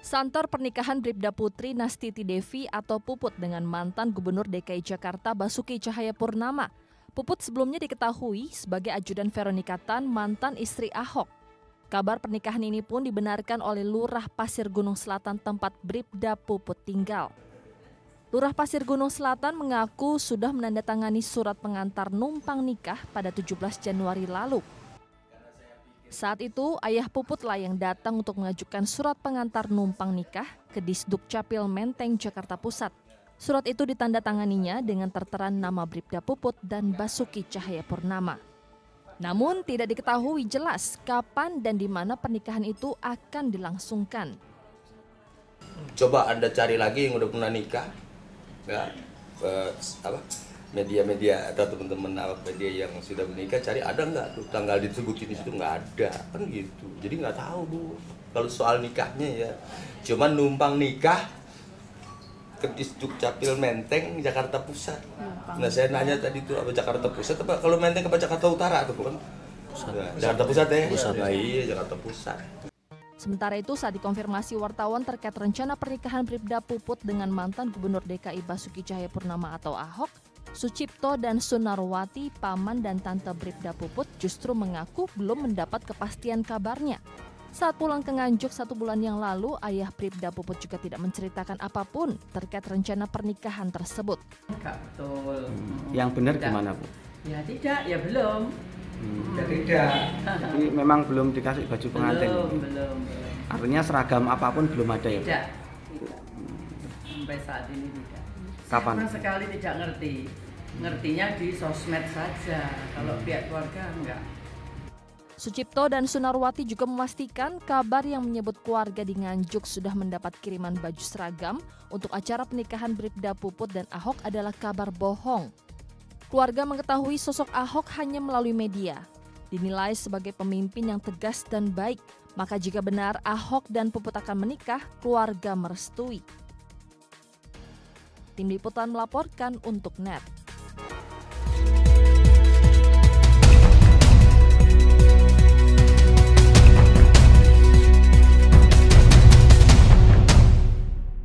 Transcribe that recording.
Santer pernikahan Bribda Putri Nastiti Devi atau Puput dengan mantan Gubernur DKI Jakarta Basuki Cahayapurnama. Puput sebelumnya diketahui sebagai ajudan Veronika Tan, mantan istri Ahok. Kabar pernikahan ini pun dibenarkan oleh Lurah Pasir Gunung Selatan tempat Bribda Puput tinggal. Lurah Pasir Gunung Selatan mengaku sudah menandatangani surat pengantar numpang nikah pada 17 Januari lalu. Saat itu, ayah Puputlah yang datang untuk mengajukan surat pengantar numpang nikah ke Disduk Capil Menteng, Jakarta Pusat. Surat itu ditandatanganinya dengan tertera nama Bribda Puput dan Basuki Cahaya Purnama. Namun tidak diketahui jelas kapan dan di mana pernikahan itu akan dilangsungkan. Coba Anda cari lagi yang udah pernah nikah. Ya, eh, apa? Media-media atau teman-teman awak media yang sudah menikah cari ada nggak tuh? Tanggal disebutin di situ nggak ada. Kan gitu. Jadi nggak tahu bu. Kalau soal nikahnya ya. Cuman numpang nikah ke Disduk Capil Menteng Jakarta Pusat. Nah saya nanya tadi tuh apa Jakarta Pusat? Apa kalau Menteng apa Jakarta Utara tuh kan Nah, Jakarta Pusat ya? Pusat. Nah, iya Jakarta Pusat. Sementara itu saat dikonfirmasi wartawan terkait rencana pernikahan Bribda Puput dengan mantan Gubernur DKI Basuki Cahayapurnama atau Ahok, Sucipto dan Sunarwati, paman dan tante Bribda Puput justru mengaku belum mendapat kepastian kabarnya. Saat pulang ke Nganjuk satu bulan yang lalu, ayah Bribda Puput juga tidak menceritakan apa pun terkait rencana pernikahan tersebut. Enggak betul. Yang benar Tidak. gimana Bu? Ya tidak, ya belum. Hmm. tidak Jadi memang belum dikasih baju pengantin. Belum, belum, belum. Artinya seragam apa pun belum ada ya Bu? Tidak. Sampai saat ini tidak. Kapan? Sama sekali tidak ngerti. Ngertinya di sosmed saja. Kalau Hmm. pihak keluarga enggak. Sucipto dan Sunarwati juga memastikan kabar yang menyebut keluarga di Nganjuk sudah mendapat kiriman baju seragam untuk acara pernikahan Bribda Puput dan Ahok adalah kabar bohong. Keluarga mengetahui sosok Ahok hanya melalui media. Dinilai sebagai pemimpin yang tegas dan baik, maka jika benar Ahok dan Puput akan menikah, keluarga merestui. Tim Liputan melaporkan untuk NET.